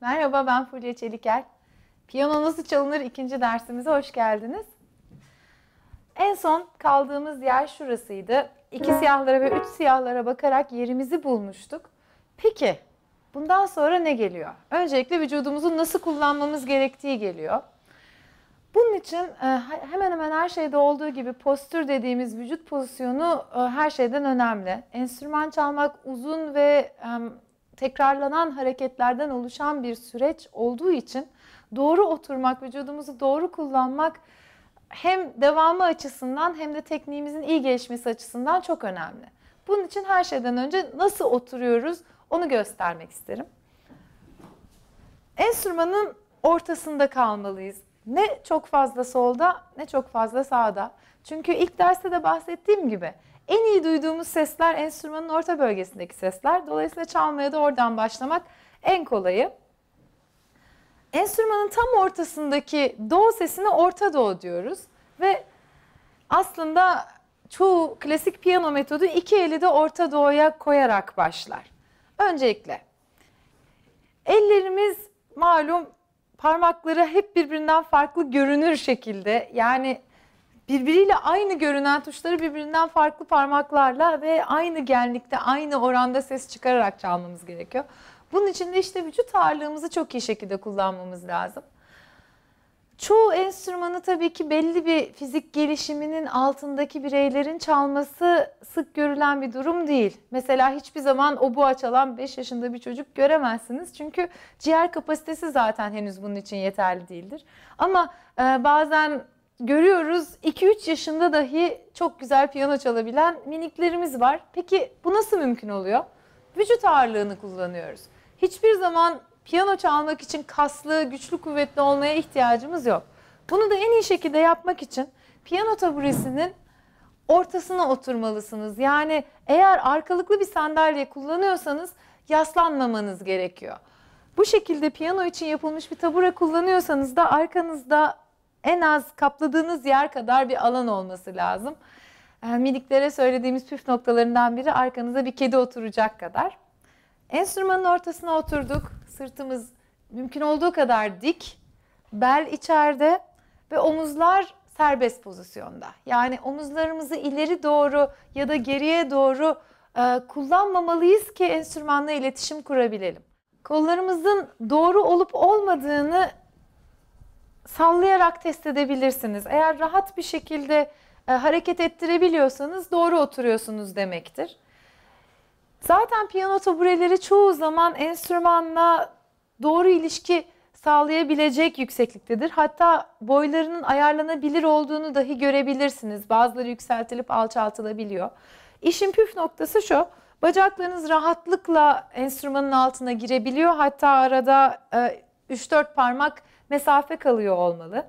Merhaba ben Fulya Çeliker. Piyano nasıl çalınır ikinci dersimize hoş geldiniz. En son kaldığımız yer şurasıydı. İki siyahlara ve üç siyahlara bakarak yerimizi bulmuştuk. Peki bundan sonra ne geliyor? Öncelikle vücudumuzu nasıl kullanmamız gerektiği geliyor. Bunun için e, hemen hemen her şeyde olduğu gibi postür dediğimiz vücut pozisyonu e, her şeyden önemli. Enstrüman çalmak uzun ve tekrarlanan hareketlerden oluşan bir süreç olduğu için doğru oturmak, vücudumuzu doğru kullanmak hem devamı açısından hem de tekniğimizin iyi gelişmesi açısından çok önemli. Bunun için her şeyden önce nasıl oturuyoruz onu göstermek isterim. Enstrümanın ortasında kalmalıyız. Ne çok fazla solda ne çok fazla sağda. Çünkü ilk derste de bahsettiğim gibi en iyi duyduğumuz sesler enstrümanın orta bölgesindeki sesler. Dolayısıyla çalmaya da oradan başlamak en kolayı. Enstrümanın tam ortasındaki do sesine orta do diyoruz. Ve aslında çoğu klasik piyano metodu iki eli de orta do'ya koyarak başlar. Öncelikle ellerimiz malum parmakları hep birbirinden farklı görünür şekilde yani birbiriyle aynı görünen tuşları birbirinden farklı parmaklarla ve aynı genlikte, aynı oranda ses çıkararak çalmamız gerekiyor. Bunun için de işte vücut ağırlığımızı çok iyi şekilde kullanmamız lazım. Çoğu enstrümanı tabii ki belli bir fizik gelişiminin altındaki bireylerin çalması sık görülen bir durum değil. Mesela hiçbir zaman oboa çalan 5 yaşında bir çocuk göremezsiniz. Çünkü ciğer kapasitesi zaten henüz bunun için yeterli değildir. Ama e, bazen görüyoruz 2-3 yaşında dahi çok güzel piyano çalabilen miniklerimiz var. Peki bu nasıl mümkün oluyor? Vücut ağırlığını kullanıyoruz. Hiçbir zaman piyano çalmak için kaslı, güçlü, kuvvetli olmaya ihtiyacımız yok. Bunu da en iyi şekilde yapmak için piyano taburesinin ortasına oturmalısınız. Yani eğer arkalıklı bir sandalye kullanıyorsanız yaslanmamanız gerekiyor. Bu şekilde piyano için yapılmış bir tabure kullanıyorsanız da arkanızda en az kapladığınız yer kadar bir alan olması lazım. Ee, miniklere söylediğimiz püf noktalarından biri arkanıza bir kedi oturacak kadar. Enstrümanın ortasına oturduk. Sırtımız mümkün olduğu kadar dik. Bel içeride ve omuzlar serbest pozisyonda. Yani omuzlarımızı ileri doğru ya da geriye doğru e, kullanmamalıyız ki enstrümanla iletişim kurabilelim. Kollarımızın doğru olup olmadığını sallayarak test edebilirsiniz. Eğer rahat bir şekilde e, hareket ettirebiliyorsanız doğru oturuyorsunuz demektir. Zaten piyano tabureleri çoğu zaman enstrümanla doğru ilişki sağlayabilecek yüksekliktedir. Hatta boylarının ayarlanabilir olduğunu dahi görebilirsiniz. Bazıları yükseltilip alçaltılabiliyor. İşin püf noktası şu. Bacaklarınız rahatlıkla enstrümanın altına girebiliyor. Hatta arada 3-4 e, parmak mesafe kalıyor olmalı.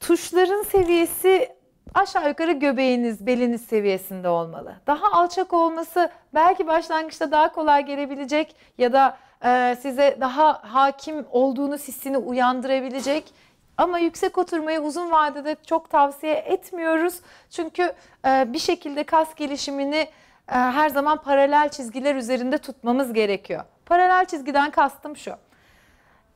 Tuşların seviyesi aşağı yukarı göbeğiniz, beliniz seviyesinde olmalı. Daha alçak olması belki başlangıçta daha kolay gelebilecek ya da e, size daha hakim olduğunuz hissini uyandırabilecek. Ama yüksek oturmayı uzun vadede çok tavsiye etmiyoruz. Çünkü e, bir şekilde kas gelişimini e, her zaman paralel çizgiler üzerinde tutmamız gerekiyor. Paralel çizgiden kastım şu.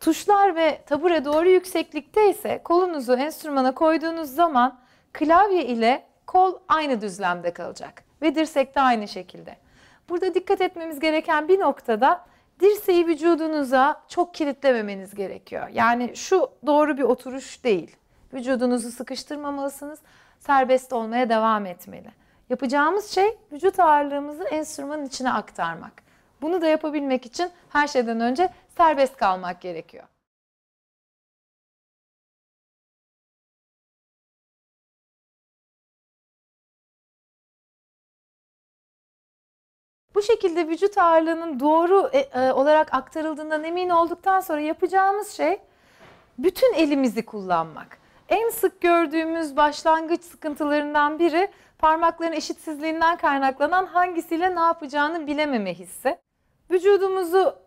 Tuşlar ve tabure doğru yükseklikte ise kolunuzu enstrümana koyduğunuz zaman klavye ile kol aynı düzlemde kalacak ve dirsek de aynı şekilde. Burada dikkat etmemiz gereken bir noktada dirseği vücudunuza çok kilitlememeniz gerekiyor. Yani şu doğru bir oturuş değil. Vücudunuzu sıkıştırmamalısınız. Serbest olmaya devam etmeli. Yapacağımız şey vücut ağırlığımızı enstrümanın içine aktarmak. Bunu da yapabilmek için her şeyden önce serbest kalmak gerekiyor. Bu şekilde vücut ağırlığının doğru e, e, olarak aktarıldığından emin olduktan sonra yapacağımız şey bütün elimizi kullanmak. En sık gördüğümüz başlangıç sıkıntılarından biri parmakların eşitsizliğinden kaynaklanan hangisiyle ne yapacağını bilememe hissi. Vücudumuzu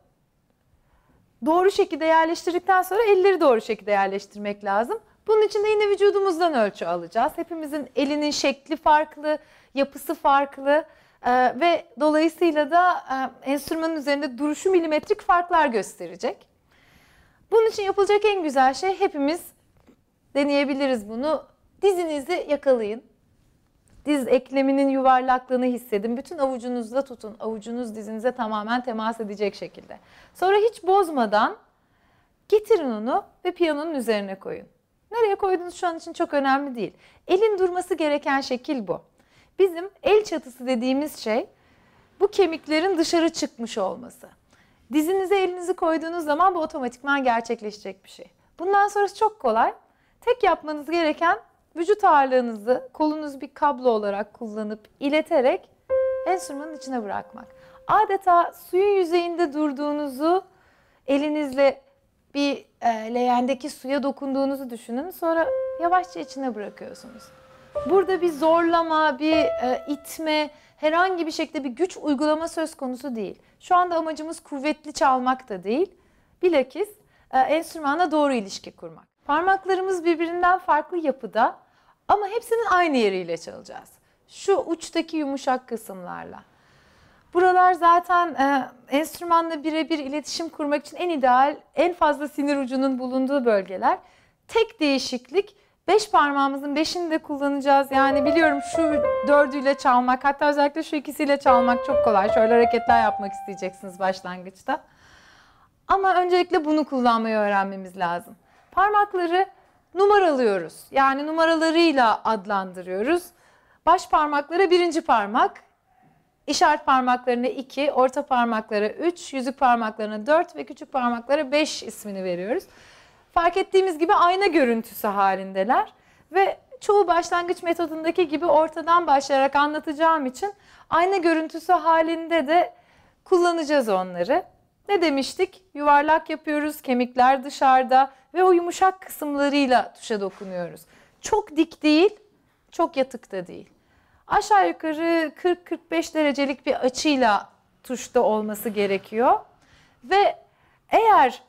doğru şekilde yerleştirdikten sonra elleri doğru şekilde yerleştirmek lazım. Bunun için de yine vücudumuzdan ölçü alacağız. Hepimizin elinin şekli farklı, yapısı farklı. Ee, ve dolayısıyla da e, enstrümanın üzerinde duruşu milimetrik farklar gösterecek. Bunun için yapılacak en güzel şey hepimiz deneyebiliriz bunu. Dizinizi yakalayın. Diz ekleminin yuvarlaklığını hissedin. Bütün avucunuzla tutun. Avucunuz dizinize tamamen temas edecek şekilde. Sonra hiç bozmadan getirin onu ve piyanonun üzerine koyun. Nereye koyduğunuz şu an için çok önemli değil. Elin durması gereken şekil bu. Bizim el çatısı dediğimiz şey bu kemiklerin dışarı çıkmış olması. Dizinize elinizi koyduğunuz zaman bu otomatikman gerçekleşecek bir şey. Bundan sonrası çok kolay. Tek yapmanız gereken vücut ağırlığınızı kolunuz bir kablo olarak kullanıp ileterek enstrümanın içine bırakmak. Adeta suyun yüzeyinde durduğunuzu elinizle bir e, leğendeki suya dokunduğunuzu düşünün. Sonra yavaşça içine bırakıyorsunuz. Burada bir zorlama, bir e, itme, herhangi bir şekilde bir güç uygulama söz konusu değil. Şu anda amacımız kuvvetli çalmak da değil. Bilakis e, enstrümana doğru ilişki kurmak. Parmaklarımız birbirinden farklı yapıda ama hepsinin aynı yeriyle çalacağız. Şu uçtaki yumuşak kısımlarla. Buralar zaten e, enstrümanla birebir iletişim kurmak için en ideal, en fazla sinir ucunun bulunduğu bölgeler. Tek değişiklik beş parmağımızın beşini de kullanacağız. Yani biliyorum şu dördüyle çalmak, hatta özellikle şu ikisiyle çalmak çok kolay. Şöyle hareketler yapmak isteyeceksiniz başlangıçta. Ama öncelikle bunu kullanmayı öğrenmemiz lazım. Parmakları numaralıyoruz. Yani numaralarıyla adlandırıyoruz. Baş parmaklara birinci parmak, işaret parmaklarına 2, orta parmaklara 3, yüzük parmaklarına 4 ve küçük parmaklara 5 ismini veriyoruz. Fark ettiğimiz gibi ayna görüntüsü halindeler ve çoğu başlangıç metodundaki gibi ortadan başlayarak anlatacağım için ayna görüntüsü halinde de kullanacağız onları. Ne demiştik? Yuvarlak yapıyoruz, kemikler dışarıda ve o yumuşak kısımlarıyla tuşa dokunuyoruz. Çok dik değil, çok yatık da değil. Aşağı yukarı 40-45 derecelik bir açıyla tuşta olması gerekiyor. Ve eğer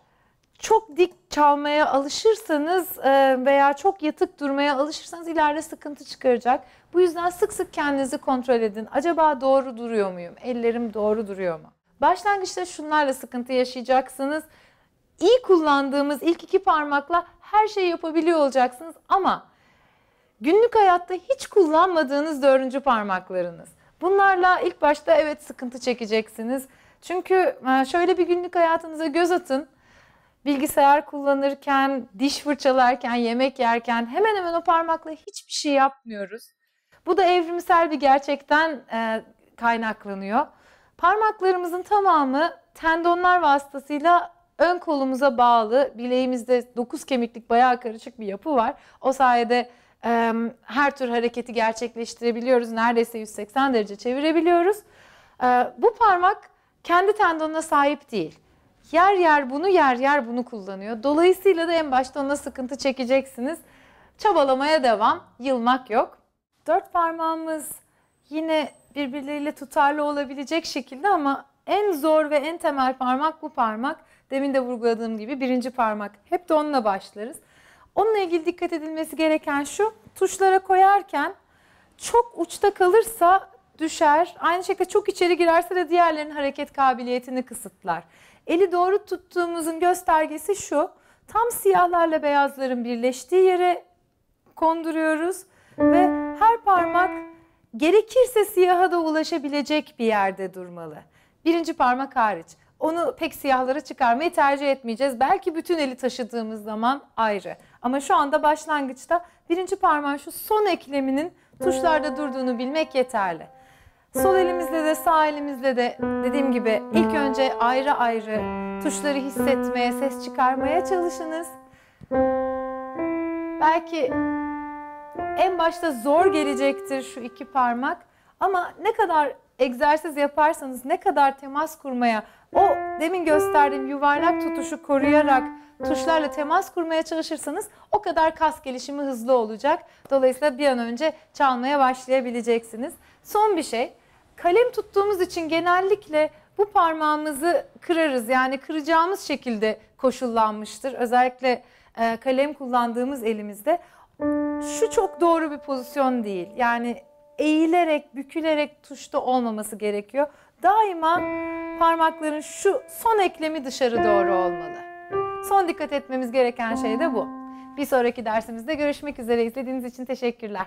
çok dik çalmaya alışırsanız e, veya çok yatık durmaya alışırsanız ileride sıkıntı çıkaracak. Bu yüzden sık sık kendinizi kontrol edin. Acaba doğru duruyor muyum? Ellerim doğru duruyor mu? Başlangıçta şunlarla sıkıntı yaşayacaksınız. İyi kullandığımız ilk iki parmakla her şeyi yapabiliyor olacaksınız ama günlük hayatta hiç kullanmadığınız dördüncü parmaklarınız. Bunlarla ilk başta evet sıkıntı çekeceksiniz. Çünkü e, şöyle bir günlük hayatınıza göz atın. Bilgisayar kullanırken, diş fırçalarken, yemek yerken hemen hemen o parmakla hiçbir şey yapmıyoruz. Bu da evrimsel bir gerçekten e, kaynaklanıyor. Parmaklarımızın tamamı tendonlar vasıtasıyla ön kolumuza bağlı. Bileğimizde 9 kemiklik bayağı karışık bir yapı var. O sayede e, her tür hareketi gerçekleştirebiliyoruz. Neredeyse 180 derece çevirebiliyoruz. E, bu parmak kendi tendonuna sahip değil. Yer yer bunu yer yer bunu kullanıyor. Dolayısıyla da en başta ona sıkıntı çekeceksiniz. Çabalamaya devam, yılmak yok. Dört parmağımız yine birbirleriyle tutarlı olabilecek şekilde ama en zor ve en temel parmak bu parmak. Demin de vurguladığım gibi birinci parmak. Hep de onunla başlarız. Onunla ilgili dikkat edilmesi gereken şu, tuşlara koyarken çok uçta kalırsa düşer. Aynı şekilde çok içeri girerse de diğerlerinin hareket kabiliyetini kısıtlar. Eli doğru tuttuğumuzun göstergesi şu. Tam siyahlarla beyazların birleştiği yere konduruyoruz ve her parmak gerekirse siyaha da ulaşabilecek bir yerde durmalı. Birinci parmak hariç. Onu pek siyahlara çıkarmayı tercih etmeyeceğiz. Belki bütün eli taşıdığımız zaman ayrı. Ama şu anda başlangıçta birinci parmağın şu son ekleminin tuşlarda durduğunu bilmek yeterli. Sol elimizle de sağ elimizle de dediğim gibi ilk önce ayrı ayrı tuşları hissetmeye, ses çıkarmaya çalışınız. Belki en başta zor gelecektir şu iki parmak ama ne kadar egzersiz yaparsanız, ne kadar temas kurmaya, o demin gösterdiğim yuvarlak tutuşu koruyarak tuşlarla temas kurmaya çalışırsanız o kadar kas gelişimi hızlı olacak. Dolayısıyla bir an önce çalmaya başlayabileceksiniz. Son bir şey, kalem tuttuğumuz için genellikle bu parmağımızı kırarız. Yani kıracağımız şekilde koşullanmıştır. Özellikle e, kalem kullandığımız elimizde. Şu çok doğru bir pozisyon değil. Yani eğilerek, bükülerek tuşta olmaması gerekiyor. Daima parmakların şu son eklemi dışarı doğru olmalı. Son dikkat etmemiz gereken şey de bu. Bir sonraki dersimizde görüşmek üzere. İzlediğiniz için teşekkürler.